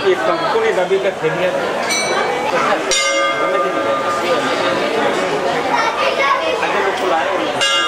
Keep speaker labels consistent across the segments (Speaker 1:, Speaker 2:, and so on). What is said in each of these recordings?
Speaker 1: નથી એકદમ કોની દાબી કે થઈ ગયા ગમે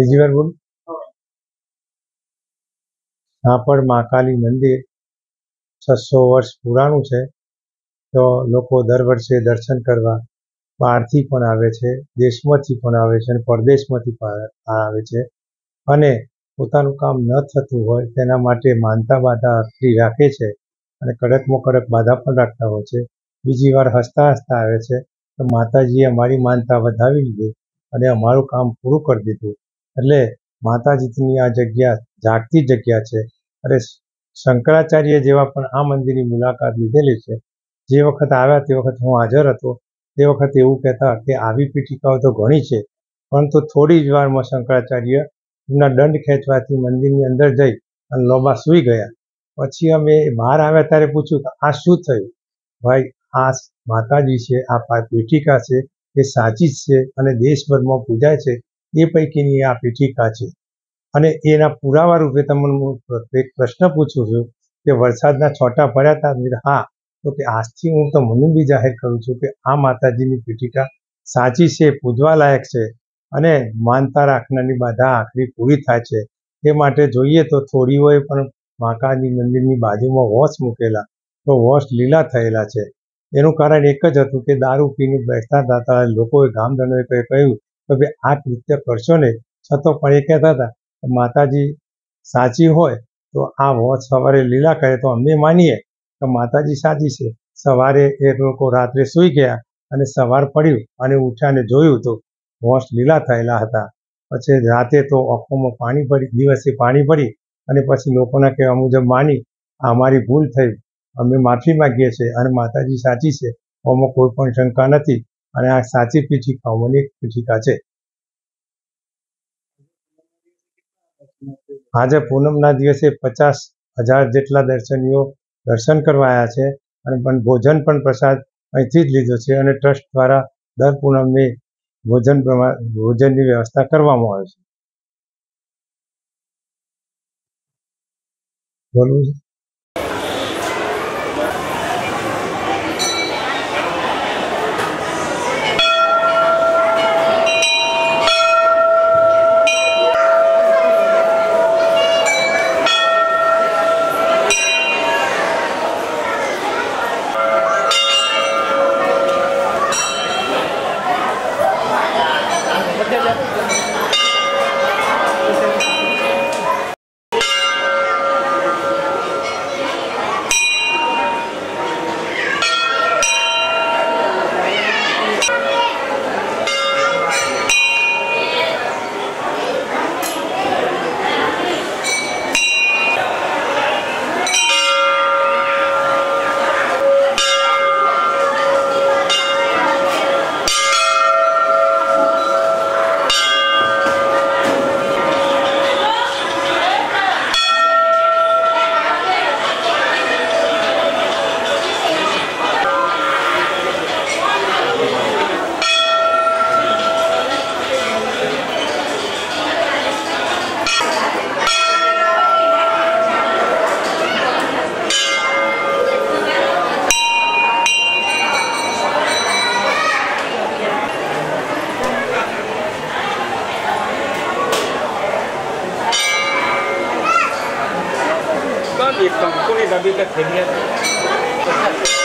Speaker 2: બીજી વાર બોલ કાપડ મહાકાલી મંદિર છસો વર્ષ પુરાણું છે, તો લોકો દર વર્ષે દર્શન કરવા બહારથી પણ આવે છે, દેશમાંથી પણ આવે છે અને પરદેશમાંથી પણ આવે છે. અને પોતાનું કામ ન થતું હોય તેના માટે માનતા બાધા આખરી રાખે છે અને કડકમાં કડક બાધા પણ રાખતા હોય છે. બીજી વાર હસતા હસતા આવે છે, તો માતાજીએ અમારી માનતા વધાવી લીધી અને અમારું કામ પૂરું કરી દીધું. એટલે માતાજીની આ જગ્યા જાગતી જગ્યા છે. અને શંકરાચાર્ય જેવા પણ આ મંદિરની મુલાકાત લીધેલી છે. જે વખત આવ્યા તે વખત હું હાજર હતો. તે વખત એવું કહેતા કે આવી પીઠિકાઓ તો ઘણી છે, પરંતુ થોડી જ વારમાં શંકરાચાર્ય એમના દંડ ખેંચવાથી મંદિરની અંદર જઈ અને લોબા સૂઈ ગયા. પછી અમે બહાર આવ્યા ત્યારે પૂછ્યું કે આ શું થયું? ભાઈ, આ માતાજી છે, આ પીઠિકા છે, એ સાચી જ છે અને દેશભરમાં પૂજાય છે. એ પૈકીની આ પીઠિકા છે. અને એના પુરાવા રૂપે તમને એક પ્રશ્ન પૂછું છું કે વરસાદના છોટા પડ્યા હતા હા, તો કે આજથી હું તો મને બી જાહેર કરું છું કે આ માતાજીની પીઠિકા સાચી છે પૂજવા લાયક છે અને માનતા રાખનારની બાધા આખરી પૂરી થાય છે. એ માટે જોઈએ તો થોડીઓએ પણ મહાકાળી મંદિરની બાજુમાં વોશ મૂકેલા, તો વોશ લીલા થયેલા છે. એનું કારણ એક જ હતું કે દારૂ પીને બેસતા હતા લોકોએ ગામધનોએ કંઈ કહ્યું કે આ કૃત્ય કરશો ને છતાં પણ એ કહેતા હતા કે માતાજી સાચી હોય તો આ વોચ સવારે લીલા કરે તો અમે માનીએ. કે માતાજી સાચી છે. સવારે એ લોકો રાત્રે સૂઈ ગયા અને સવાર પડ્યું અને ઉઠ્યા અને જોયું તો વોચ લીલા થયેલા હતા. પછી રાતે તો આંખોમાં પાણી ભરી, દિવસે પાણી ભરી અને પછી લોકોના કહેવા મુજબ માની અમારી ભૂલ થઈ. અમે માફી માંગીએ છીએ અને માતાજી સાચી છે. આમાં કોઈ પણ શંકા નથી. અને આ સાચી પીઠિકાઓની પીઠિકા છે. આજે પૂનમના દિવસે પચાસ હજાર જેટલા દર્શનીઓ દર્શન કરવા આવ્યા છે અને પણ ભોજન પણ પ્રસાદ અહીંથી જ લીધો છે અને ટ્રસ્ટ દ્વારા દર પૂનમે ભોજન ભોજનની વ્યવસ્થા કરવામાં આવે છે. બોલવું છે
Speaker 1: ये कंकुनी दबी का थैलिया